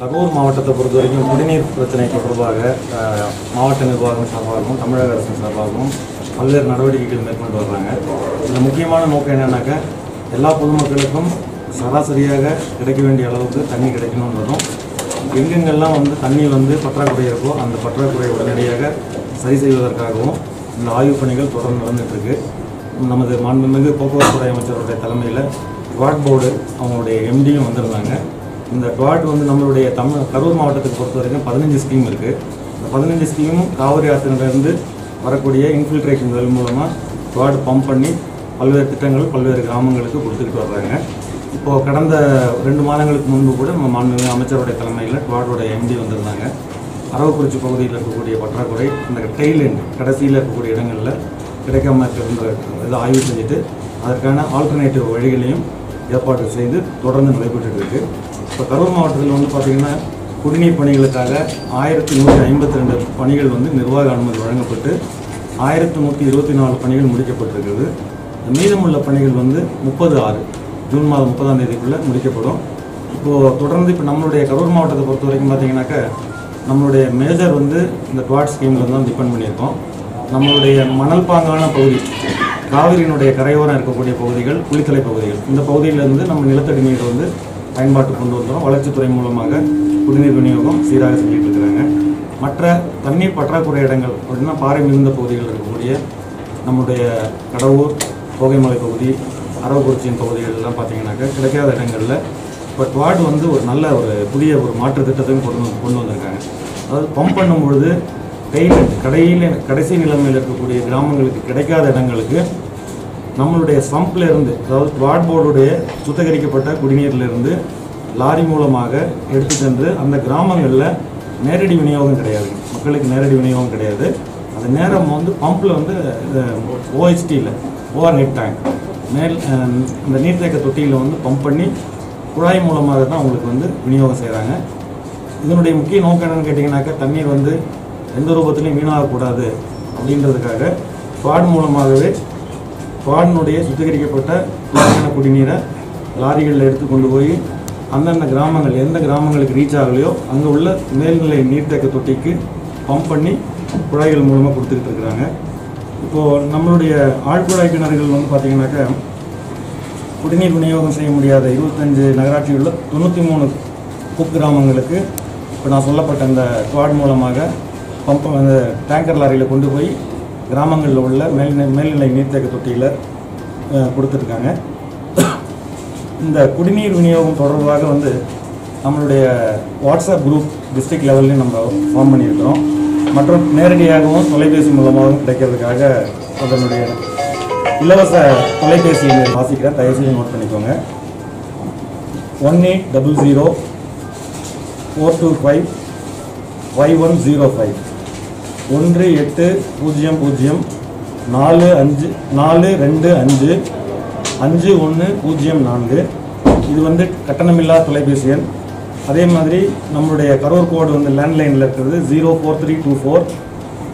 கரூர் மாவட்டத்தை பொறுத்த வரைக்கும் குடிநீர் பிரச்சனை தொடர்பாக மாவட்ட நிர்வாகம் சார்பாகவும் தமிழக அரசு சார்பாகவும் பல்வேறு நடவடிக்கைகள் மேற்கொண்டு வர்றாங்க. இதில் முக்கியமான நோக்கம் என்னன்னாக்கா எல்லா பொதுமக்களுக்கும் சராசரியாக கிடைக்க வேண்டிய அளவுக்கு தண்ணி கிடைக்கணுன்றதும் எங்கெங்கெல்லாம் வந்து தண்ணி வந்து பற்றாக்குறை இருக்கோ அந்த பற்றாக்குறையை உடனடியாக சரி செய்வதற்காகவும் இந்த ஆய்வுப் பணிகள் தொடர்ந்து நடந்துகிட்ருக்கு நமது மாண்புமிகு போக்குவரத்துறை அமைச்சருடைய தலைமையில் வாட் போர்டு அவங்களுடைய எம்டியும் வந்திருந்தாங்க. இந்த குவாட் வந்து நம்மளுடைய தமிழ் கரூர் மாவட்டத்தை பொறுத்த வரைக்கும் பதினஞ்சு ஸ்கீம் இருக்குது இந்த பதினஞ்சு ஸ்கீமும் காவிரி ஆற்றிலிருந்து வரக்கூடிய இன்ஃபில்ட்ரேஷன் வெல் மூலமாக குவாட் பம்ப் பண்ணி பல்வேறு திட்டங்கள் பல்வேறு கிராமங்களுக்கு கொடுத்துக்கிட்டு வர்றாங்க. இப்போது கடந்த ரெண்டு மாதங்களுக்கு முன்பு கூட நம்ம மாண்புமிகு அமைச்சருடைய தலைமையில் குவாடோட எம்டி வந்திருந்தாங்க. அரவக்குறிச்சி பகுதியில் இருக்கக்கூடிய பற்றாக்குறை இந்த டெய்ல் எண்ட் கடைசியில் இருக்கக்கூடிய இடங்களில் கிடைக்காம இருக்கின்ற இதை ஆய்வு செஞ்சுட்டு அதற்கான ஆல்டர்னேட்டிவ் வழிகளையும் ஏற்பாடு செய்து தொடர்ந்து நடைபெற்று இருக்கு. இப்போ கரூர் மாவட்டத்தில் வந்து பார்த்திங்கன்னா குடிநீர் பணிகளுக்காக ஆயிரத்தி நூற்றி ஐம்பத்தி ரெண்டு பணிகள் வந்து நிர்வாக அனுமதி வழங்கப்பட்டு ஆயிரத்தி நூற்றி இருபத்தி நாலு பணிகள் முடிக்கப்பட்டிருக்கிறது. மீதமுள்ள பணிகள் வந்து முப்பது ஆறு. ஜூன் மாதம் முப்பதாம் தேதிக்குள்ளே முடிக்கப்படும். இப்போது தொடர்ந்து இப்போ நம்மளுடைய கரூர் மாவட்டத்தை பொறுத்த வரைக்கும் பார்த்தீங்கன்னாக்க நம்மளுடைய மேஜர் வந்து இந்த குவாட் ஸ்கீமில் தான் டிபெண்ட் பண்ணியிருக்கோம். நம்மளுடைய மணல் பாங்கான பகுதி காவிரியினுடைய கரையோரம் இருக்கக்கூடிய பகுதிகள் குளித்தலை பகுதிகள். இந்த பகுதியிலிருந்து நம்ம நிலத்தடி நீர் வந்து பயன்பாட்டு கொண்டு வந்தோம் வளர்ச்சித்துறை மூலமாக குடிநீர் விநியோகம் சீராக செஞ்சுட்டு இருக்கிறாங்க. மற்ற தண்ணீர் பற்றாக்குறை இடங்கள் அப்படின்னா பாறை மிகுந்த பகுதிகள் இருக்கக்கூடிய நம்முடைய கடவுர் கோகைமலை பகுதி அரவக்குறிச்சியின் பகுதிகள்லாம் பார்த்தீங்கன்னாக்கா கிடைக்காத இடங்களில் இப்போ டுவாட் வந்து ஒரு நல்ல ஒரு புதிய ஒரு மாற்று திட்டத்தையும் கொண்டு கொண்டு வந்திருக்காங்க. அதாவது பம்ப் பண்ணும் பொழுது கையில் கடையில் கடைசி நிலைமையில் இருக்கக்கூடிய கிராமங்களுக்கு கிடைக்காத இடங்களுக்கு நம்மளுடைய சம்ப்லேருந்து அதாவது வார்ட் போர்டுடைய சுத்திகரிக்கப்பட்ட குடிநீர்லேருந்து லாரி மூலமாக எடுத்து சென்று அந்த கிராமங்களில் நேரடி விநியோகம் கிடையாது. மக்களுக்கு நேரடி விநியோகம் கிடையாது. அந்த நேரம் வந்து பம்பில் வந்து ஓஹெச்டியில் ஓஆர் ஹெட் டேங்க் மேல் அந்த இந்த நீர்த்தேக்க தொட்டியில் வந்து பம்ப் பண்ணி குழாய் மூலமாக தான் அவங்களுக்கு வந்து விநியோகம் செய்கிறாங்க இதனுடைய முக்கிய நோக்கம் என்னென்னு கேட்டிங்கனாக்கா தண்ணீர் வந்து எந்த ரூபத்திலையும் வீணாகக்கூடாது அப்படின்றதுக்காக குவாட் மூலமாகவே குவாடினுடைய சுத்திகரிக்கப்பட்ட தூய்மையான குடிநீரை லாரிகளில் எடுத்து கொண்டு போய் அந்தந்த கிராமங்கள் எந்த கிராமங்களுக்கு ரீச் ஆகலையோ அங்கே உள்ள மேல்நிலை நீர்த்தேக்க தொட்டிக்கு பம்ப் பண்ணி குழாய்கள் மூலமாக கொடுத்துக்கிட்டு இருக்கிறாங்க. இப்போது நம்மளுடைய ஆழ்குழாய் கிணறுகள் வந்து பார்த்திங்கனாக்கா குடிநீர் விநியோகம் செய்ய முடியாத இருபத்தஞ்சு நகராட்சியில் உள்ள தொண்ணூற்றி மூணு குக்கிராமங்களுக்கு இப்போ நான் சொல்லப்பட்ட அந்த குவாட் மூலமாக பம்ப் அந்த டேங்கர் லாரியில் கொண்டு போய் கிராமங்களில் உள்ள மேல்நிலை மேல்நிலை நீர்த்தேக்க தொட்டியில் கொடுத்துருக்காங்க இந்த குடிநீர் விநியோகம் தொடர்பாக வந்து நம்மளுடைய வாட்ஸ்அப் குரூப் டிஸ்ட்ரிக்ட் லெவல்லையும் நம்ம ஃபார்ம் பண்ணியிருக்கிறோம். மற்றும் நேரடியாகவும் தொலைபேசி மூலமாகவும் கிடைக்கிறதுக்காக அதனுடைய இலவச தொலைபேசி எண்ணை வாசிக்கிறேன். தயவுசெய்து நோட் பண்ணிக்கோங்க. One eight double zero four two five five one zero five. ஒன்று எட்டு பூஜ்ஜியம் பூஜ்ஜியம் நாலு அஞ்சு நாலு ரெண்டு அஞ்சு அஞ்சு ஒன்று பூஜ்ஜியம் நான்கு. இது வந்து கட்டணமில்லா தொலைபேசி எண். அதே மாதிரி நம்மளுடைய கரூர் கோடு வந்து லேண்ட்லைனில் இருக்கிறது zero four three two four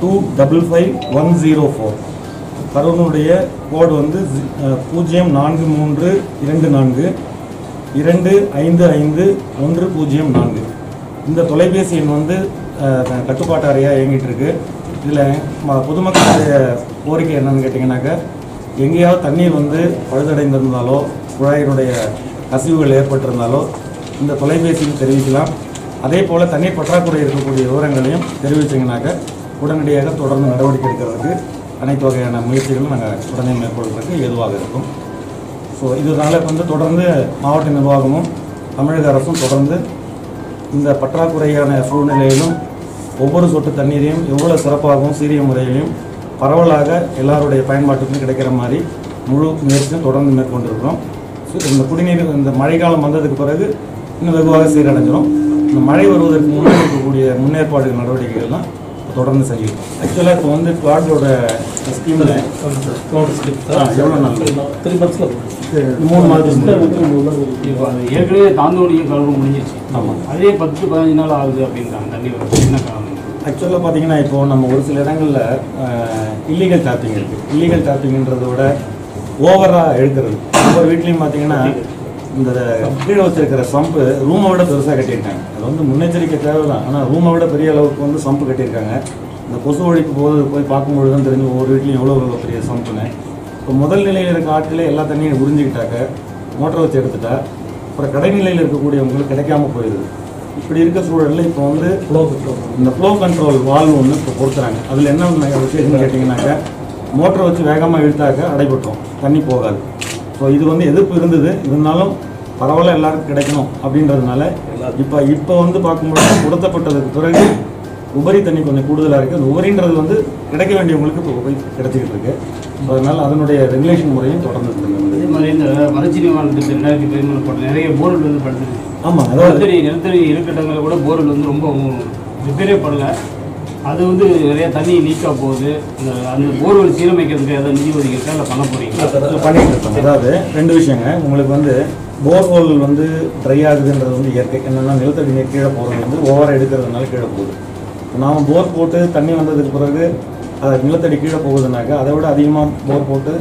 two double five one zero four. கரூனுடைய code வந்து ஜி- பூஜ்ஜியம் நான்கு மூன்று இரண்டு நான்கு இரண்டு ஐந்து ஐந்து ஒன்று பூஜ்ஜியம் நான்கு. இந்த தொலைபேசி எண் வந்து கட்டுப்பாட்டு அறையாக இயங்கிட்டு இருக்கு இதில் பொதுமக்களுடைய கோரிக்கை என்னன்னு கேட்டிங்கனாக்கா எங்கேயாவது தண்ணீர் வந்து பழுதடைந்திருந்தாலோ குழாயினுடைய கசிவுகள் ஏற்பட்டிருந்தாலோ இந்த தொலைபேசியில் தெரிவிக்கலாம். அதே போல் தண்ணீர் பற்றாக்குறை இருக்கக்கூடிய விவரங்களையும் தெரிவிச்சிங்கனாக்கா உடனடியாக தொடர்ந்து நடவடிக்கை எடுக்கிறதுக்கு அனைத்து வகையான முயற்சிகளும் நாங்கள் உடனே மேற்கொள்வதற்கு ஏதுவாக இருக்கும். ஸோ இதனால் வந்து தொடர்ந்து மாவட்ட நிர்வாகமும் தமிழக அரசும் தொடர்ந்து இந்த பற்றாக்குறையான சூழ்நிலையிலும் ஒவ்வொரு சொட்டு தண்ணீரையும் எவ்வளோ சிறப்பாகவும் சீரிய முறையிலும் பரவலாக எல்லாருடைய பயன்பாட்டுக்கும் கிடைக்கிற மாதிரி முழு முயற்சியும் தொடர்ந்து மேற்கொண்டிருக்கிறோம். இந்த குடிநீர் இந்த மழைக்காலம் வந்ததுக்கு பிறகு இன்னும் வெகுவாக சீரடைஞ்சிரும். இந்த மழை வருவதற்கு முன்னாடி இருக்கக்கூடிய முன்னேற்பாடு நடவடிக்கைகள்லாம் தொடர்ந்து செய்யும் ஆக்சுவலாக இப்போ வந்து கார்டோட ஸ்கீமில் எவ்வளோ நாள்? த்ரீ மந்த்ஸில் மூணு அது ஏற்கனவே தாந்தோணியும் கலரும் முடிஞ்சிருச்சு. ஆமாம் அதே பத்து பதினஞ்சு நாள் ஆகுது அப்படின்றாங்க. தண்ணி வரும். என்ன காரணம்? ஆக்சுவலாக பார்த்தீங்கன்னா இப்போ நம்ம ஒரு சில இடங்களில் இல்லீகல் சாப்பிங் இருக்குது இல்லீகல் டேப்பிங்கிறத விட ஓவராக எடுக்கிறது. ஒவ்வொரு வீட்லேயும் பார்த்தீங்கன்னா இந்த கீழே வச்சிருக்கிற சம்பு ரூமை விட பெருசாக கட்டியிருக்காங்க. அது வந்து முன்னெச்சரிக்கை தேவை தான் ஆனால் ரூமை விட பெரிய அளவுக்கு வந்து சம்பு கட்டியிருக்காங்க. இந்த கொசு ஒழிப்பு போது போய் பார்க்கும்பொழுது தான் தெரிஞ்சு ஒவ்வொரு வீட்லேயும் எவ்வளோ எவ்வளோ பெரிய சம்புன்னு இப்போ முதல் நிலையில் இருக்க ஆட்களே எல்லா தண்ணியும் உறிஞ்சிக்கிட்டாக்க மோட்டரை வச்சு எடுத்துட்டா அப்புறம் கடைநிலையில் இருக்கக்கூடியவங்களுக்கு கிடைக்காம போயிடுது இப்படி இருக்க சூழலில் இப்போ வந்து இந்த ஃப்ளோ கண்ட்ரோல் வால்வ் ஒன்று இப்போ பொறுத்துறாங்க அதில் என்ன விசேஷம்னு கேட்டிங்கனாக்கா மோட்டரை வச்சு வேகமாக இழுத்தாக்க அடைபட்டுரும். தண்ணி போகாது. ஸோ இது வந்து எதிர்ப்பு இருந்தது. இருந்தாலும் பரவாயில்ல எல்லாருக்கும் கிடைக்கணும் அப்படின்றதுனால இப்போ இப்போ வந்து பார்க்கும்போது கொடுத்தப்பட்டதுக்கு பிறகு உபரி தண்ணி கொஞ்சம் கூடுதலாக இருக்குது அந்த உபரின்றது வந்து கிடைக்க வேண்டியவங்களுக்கு இப்போ போய் கிடைச்சிக்கிட்டு இருக்கு. So, அதனால அதனுடைய ரெகுலேஷன் முறையும் தொடர்ந்து இருக்குது மாதிரி இந்த வறட்சி நிவாரணத்துக்கு ரெண்டாயிரத்தி பதிமூணு போட்ட நிறைய போர்வெல் வந்து படுத்துருக்கு. ஆமாம் நிலத்தடி நிலத்தடி இருக்கட்டங்களில் கூட போர்வெல் வந்து ரொம்ப ரிப்பேரே பண்ணல. அது வந்து நிறைய தண்ணி லீக்காக போகுது. இந்த அந்த போர்வெல் சீரமைக்கிறதுக்கு ஏதாவது நிதி ஒதுக்கியிருக்கா இல்லை பண்ண இது பண்ணிட்டு இருக்கோம். அதாவது ரெண்டு விஷயங்க. உங்களுக்கு வந்து போர்ஹோல் வந்து ட்ரை ஆகுதுன்றது வந்து இயற்கை. என்னன்னா நிலத்தடி நீர் கீழே போகிறது வந்து ஓவராக எடுக்கிறதுனால கீழே போகுது. நாம போர் போட்டு தண்ணி வந்ததுக்கு பிறகு அது நிலத்தடி கீழே போகுதுனாக்கா அதை விட அதிகமாக போர் போட்டு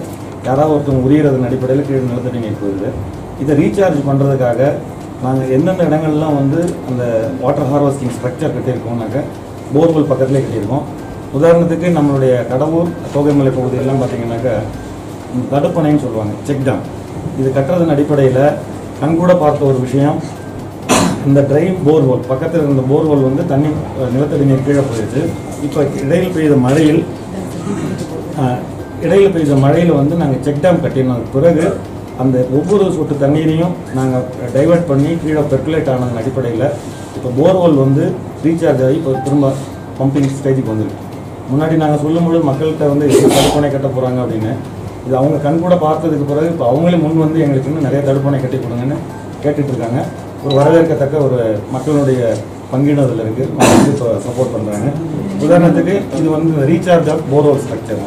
யாராவது ஒருத்தவங்க உரியறதன் அடிப்படையில் கீழே நிலத்தடி நீர் போகுது இதை ரீசார்ஜ் பண்ணுறதுக்காக நாங்கள் எந்தெந்த இடங்கள்லாம் வந்து அந்த வாட்டர் ஹார்வெஸ்டிங் ஸ்ட்ரக்சர் கட்டியிருக்கோம்னாக்க போர்வெல் பக்கத்துலேயே கட்டியிருக்கோம். உதாரணத்துக்கு நம்மளுடைய கடவுர் தோகைமலை பகுதியெல்லாம் பார்த்தீங்கன்னாக்கா இந்த தடுப்பணைன்னு சொல்லுவாங்க செக் டேம் இது கட்டுறதன் அடிப்படையில் கண்கூட பார்த்த ஒரு விஷயம். இந்த ட்ரை போர்வெல் பக்கத்தில் இருந்த போர்வெல் வந்து தண்ணி நிலத்தடி நீர் கீழே போயிடுச்சு. இப்போ இடையில் பெய்த மழையில் இடையில் பெய்த மழையில் வந்து நாங்கள் செக் டேம் கட்டினதுக்கு பிறகு அந்த ஒவ்வொரு சொட்டு தண்ணீரையும் நாங்கள் டைவர்ட் பண்ணி கீழே பெர்குலேட் ஆனதன் அடிப்படையில் இப்போ போர்வெல் வந்து ரீசார்ஜ் ஆகி இப்போ திரும்ப பம்பிங் ஸ்டேஜுக்கு வந்துருக்கு. முன்னாடி நாங்கள் சொல்லும்போது மக்கள்கிட்ட வந்து எப்படி தடுப்பணை கட்ட போகிறாங்க அப்படின்னு. இது அவங்க கண் கூட பார்த்ததுக்கு பிறகு இப்போ அவங்களே முன் வந்து எங்களுக்கு இன்னும் நிறைய தடுப்பணை கட்டி கொடுங்கன்னு கேட்டுட்ருக்காங்க ஒரு வரவேற்கத்தக்க ஒரு மக்களுடைய பங்கீடு அதில் இருக்குது இப்போ சப்போர்ட் பண்ணுறாங்க உதாரணத்துக்கு இது வந்து ரீசார்ஜ் ஆஃப் போர்வெல் ஸ்ட்ரக்சர்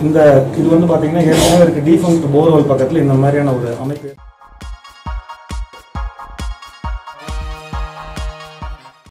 இந்த இது வந்து பார்த்தீங்கன்னா ஏற்கனவே இருக்க டீஃபங்க்ட் போர்வெல் பக்கத்தில் இந்த மாதிரியான ஒரு அமைப்பு.